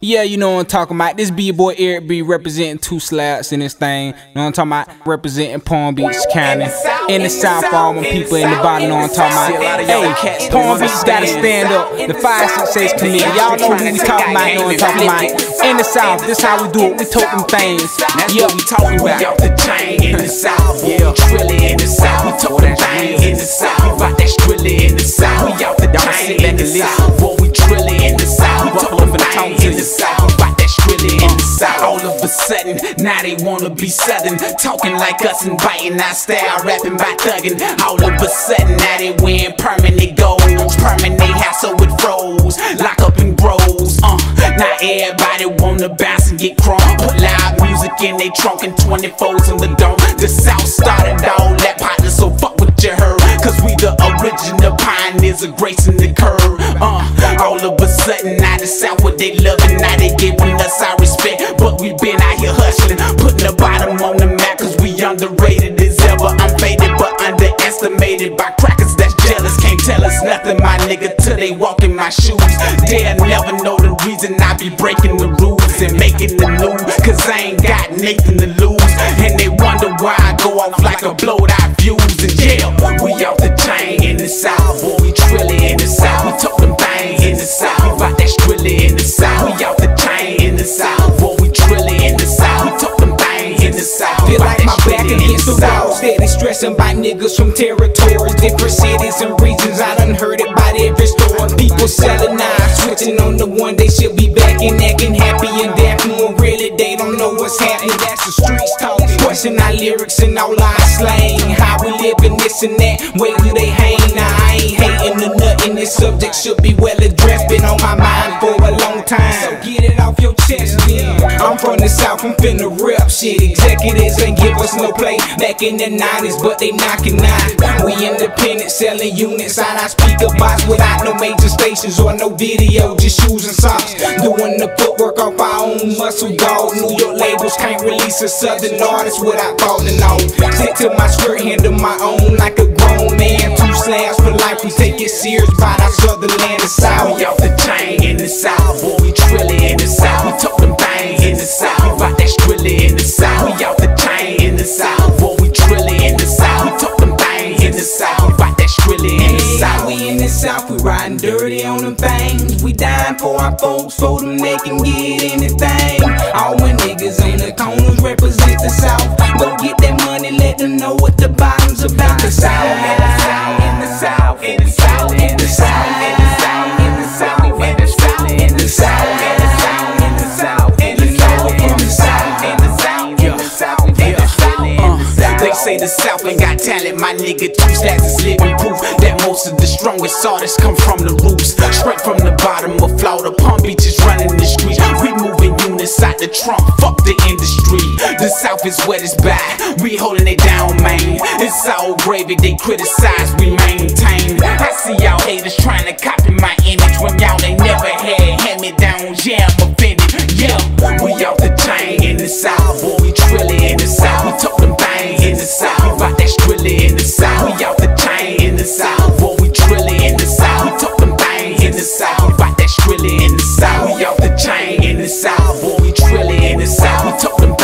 Yeah, you know what I'm talking about. This be your boy Eric B representing two Slabz in this thing. You know what I'm talking about? Representing Palm Beach County. In the South, for all my people in the bottom, you know what I'm talking about? Hey, Palm Beach gotta stand up. The 566 committee. Y'all know who we talking about, you know what I'm talking about. In the South, this how we do it. We tote them things. Yeah, we talking about. The chain in the South. Yeah, in the South. Rock that Trilly in the South. All of a sudden, now they wanna be Southern. Talking like us and biting our style. Rapping by thugging. All of a sudden, now they win permanent goals. Permanent house so it froze. Lock up and bros. Uh, now everybody wanna bounce and get crunk. Put loud music in they trunk and 24s in the dome. The South started all that partner, they giving us our respect. But we been out here hustling, putting the bottom on the map, cause we underrated as ever. I'm faded, but underestimated by crackers that's jealous. Can't tell us nothing, my nigga, till they walk in my shoes. They'll never know the reason I be breaking the rules and making the news. Cause I ain't got nothing to lose. And they wonder why I go off like a blowed out fuse in jail. South, boy, we trilly in the South. We them things in the South. Feel like my back against the wall, steady stressing by niggas from territories, different cities and regions. I done heard it by every store. People selling knives, switching on the one they should be back and acting happy and dapping when really they don't know what's happening. That's the streets talking. Question our lyrics and all our slang. How we living this and that, where do they hang? Now I ain't hating or nothing. This subject should be well addressed. Been on my mind for a long time. So get it off chest, then. I'm from the south, I'm finna rep shit. Executives ain't give us no play back in the 90s, but they knocking out. We independent, selling units on our speaker box without no major stations or no video, just shoes and socks. Doing the footwork off our own muscle, dog. New York labels can't release a southern artist without falling off. Stick to my skirt, handle my own like a grown man. Two Slabz for life, we take it serious by our southern land and south. We off the the South. We rock that strilly in the South. we in the south, we riding dirty on them things. We dying for our folks, for them they can get anything. All my niggas on the corners represent the south. Go get that money, let them know what the bottom's about. The south, in the south, in the south, in the south, in the south, in the south, in the south, in the south, in the south, in the south, in the south, in the south, in the south, in the south, in the south, in the south, in the south. They say the South ain't got talent, my nigga. Two Slabz is living proof that most of the strongest artists come from the roots. Straight from the bottom of Florida, Palm Beach is running the streets. We moving units out the trunk, fuck the industry. The South is where it's by, we holding it down, man. It's all gravy, they criticize, we maintain. I see y'all haters trying to copy my image when y'all ain't never had hand me downs. Yeah, I'm offended. boy, we trilling in the south. We took them